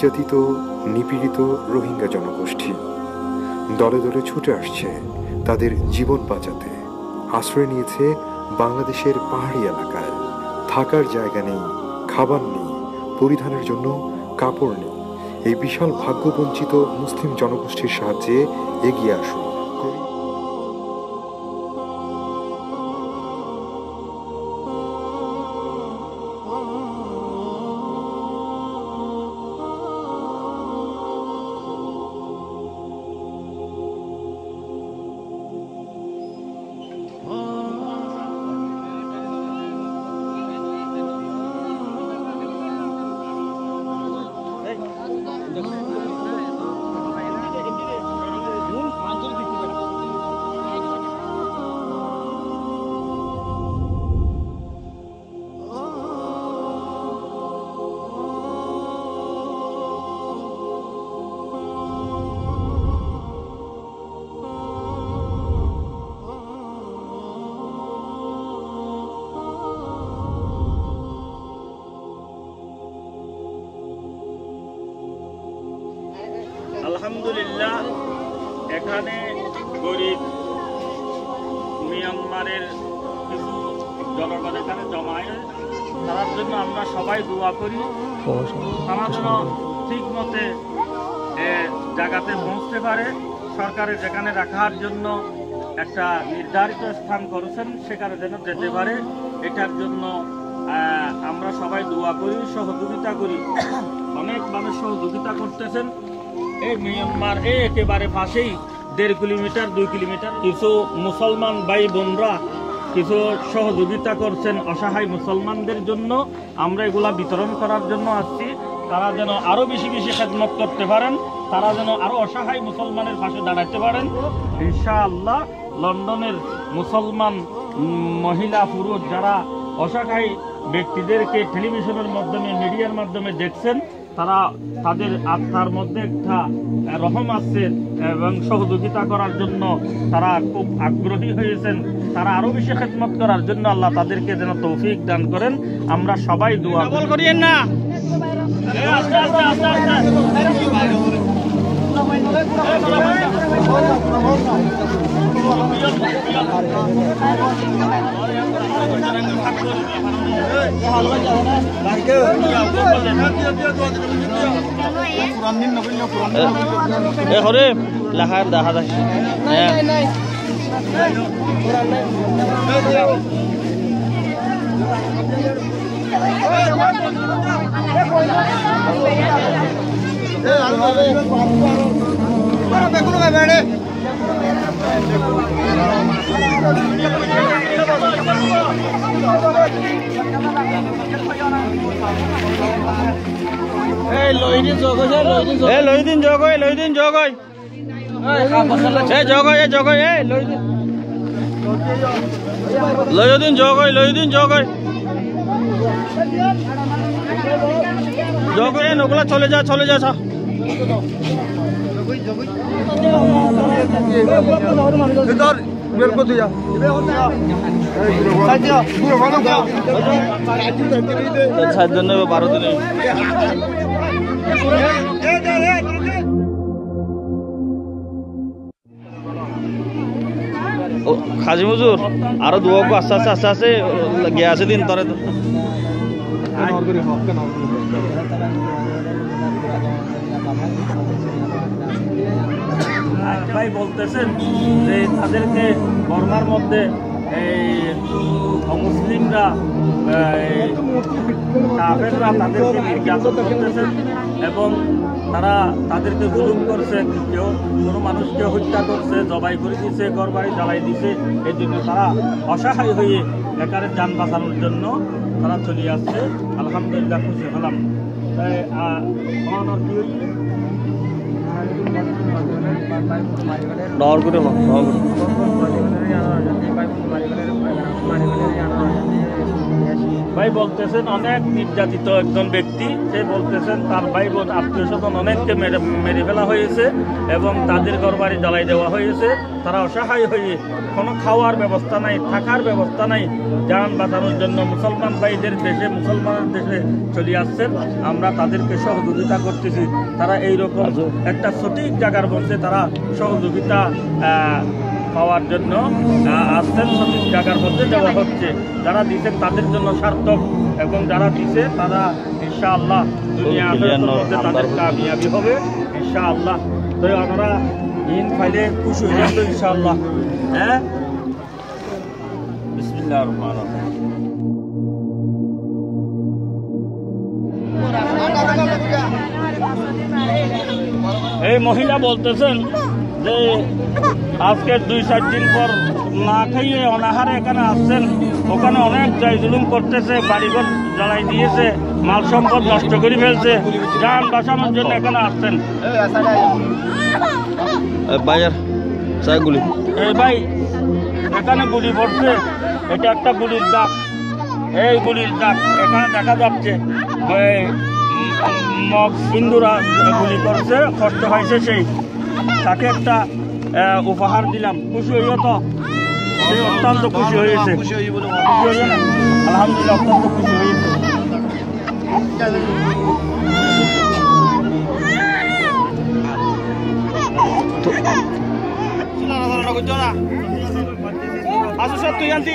নির্যাতিত, নিপীড়িত রোহিঙ্গা জনগোষ্ঠী। দলে দলে ছুটে আসছে তাদের জীবন বাঁচাতে। আশ্রয় নিয়েছে বাংলাদেশের পাহাড়ি এলাকায়। থাকার জায়গা নেই, খাবার নেই, পরিধানের জন্য কাপড় নেই। এই বিশাল ভাগ্যবঞ্চিত মুসলিম জনগোষ্ঠীর সাহায্যে এগিয়ে আসুন। আলহামদুলিল্লাহ, এখানে গরিব মিয়ানমারের কিছু জনগণ এখানে জমায় তার জন্য আমরা সবাই দোয়া করি। তারা যেন ঠিক মতে জায়গাতে পৌঁছতে পারে। সরকারের যেখানে রাখার জন্য একটা নির্ধারিত স্থান করেছেন, সেখানে যেন যেতে পারে। এটার জন্য আমরা সবাই দোয়া করি, সহযোগিতা করি। অনেক মানুষ সহযোগিতা করতেছেন। এই মিয়ানমার একেবারে পাশেই দেড় কিলোমিটার, দুই কিলোমিটার কিছু মুসলমান ভাই বোনরা কিছু সহযোগিতা করছেন অসহায় মুসলমানদের জন্য। আমরা এগুলা বিতরণ করার জন্য আসছি। তারা যেন আরও বেশি বেশি খেদমত করতে পারেন, তারা যেন আরও অসহায় মুসলমানের পাশে দাঁড়াতে পারেন। ইনশাআল্লাহ লন্ডনের মুসলমান মহিলা পুরুষ যারা অসহায় ব্যক্তিদেরকে টেলিভিশনের মাধ্যমে, মিডিয়ার মাধ্যমে দেখছেন তারা তাদের আত্মার মধ্যে একটা রহম আছে এবং সহযোগিতা করার জন্য তারা খুব আগ্রহী হয়েছেন। তারা আরও বেশি খেদমত করার জন্য আল্লাহ তাদেরকে যেন তৌফিক দান করেন। আমরা সবাই দোয়া করিয়েন না আস্তে আস্তে আস্তে আস্তে এ হরে লেখার দেখা যায় হ্যাঁ। এ লই দিন যোগ হয় লই দিন যোগ হয় এ যোগ হয় এ যোগ হয় এ লই দিন লই দিন যোগ হয় লই দিন যোগ হয় যোগ হয় জন্য বারো দিনে খাজি মজুর, আরও দুয়াকো আস্তে আস্তে আস্তে আস্তে গিয়ে আছে দিন তরে তো। ভাই বলতেছেন যে তাদেরকে বর্মার মধ্যে এই অমুসলিমরা, এই কাফেররা তাদেরকে নির্যাতন করতেছেন এবং তারা তাদেরকে জুলুম করছে, কেউ কোনো মানুষকে হত্যা করছে, জবাই করে দিছে ঘর বাড়ি জ্বালাই দিছে, এই জন্য তারা অসহায় হয়ে একারে যান বাঁচানোর জন্য তারা চলে আসছে। আলহামদুলিল্লাহ, খুশি হলাম। তাই আমার डॉर को रे ভাই বলতেছেন অনেক নির্যাতিত একজন ব্যক্তি। সে বলতেছেন তার ভাই বোন আত্মীয় স্বজন অনেককে মেরে মেরে ফেলা হয়েছে এবং তাদের ঘর বাড়ি জ্বালাই দেওয়া হয়েছে। তারা অসহায় হয়ে কোনো খাওয়ার ব্যবস্থা নাই থাকার ব্যবস্থা নাই যান বাঁচানোর জন্য মুসলমান ভাইদের দেশে মুসলমানের দেশে চলে আসছেন। আমরা তাদেরকে সহযোগিতা করতেছি। তারা এইরকম একটা সঠিক জায়গার মধ্যে তারা সহযোগিতা পাওয়ার জন্য আসছেন সঠিক জায়গার মধ্যে দেওয়া হচ্ছে যারা দিচ্ছেন তাদের জন্য সার্থক। এবং যারা দিছে তারা দুনিয়া মধ্যে তাদের কামিয়াবি হবে ইনশাআল্লাহ। তো আমরা ইন ফাইলে খুশি হয়ে যাব ইনশাআল্লাহ। হ্যাঁ? বিসমিল্লাহির রহমানির এই মহিলা বলতেছেন যে আজকে দুই চার দিন পর না খাইয়ে অনাহারে এখানে আসছেন। ওখানে অনেক জয় জুলুম করতেছে বাড়িঘর জ্বালাই দিয়েছে মাল সম্পদ নষ্ট করে ফেলছে যান বাঁচানোর জন্য এখানে আসছেন। বাজার এই ভাই এখানে গুলি পড়ছে। এটা একটা গুলির দাগ এই গুলির দাগ এখানে দেখা যাচ্ছে। মগ হিন্দুরা গুলি করছে কষ্ট হয়েছে সেই। তাকে একটা উপহার দিলাম খুশি হইও তো সে অত্যন্ত খুশি হয়েছে খুশি হইও না আলহামদুলিল্লাহ অত্যন্ত খুশি হয়েছে আসো সব তুই আনতি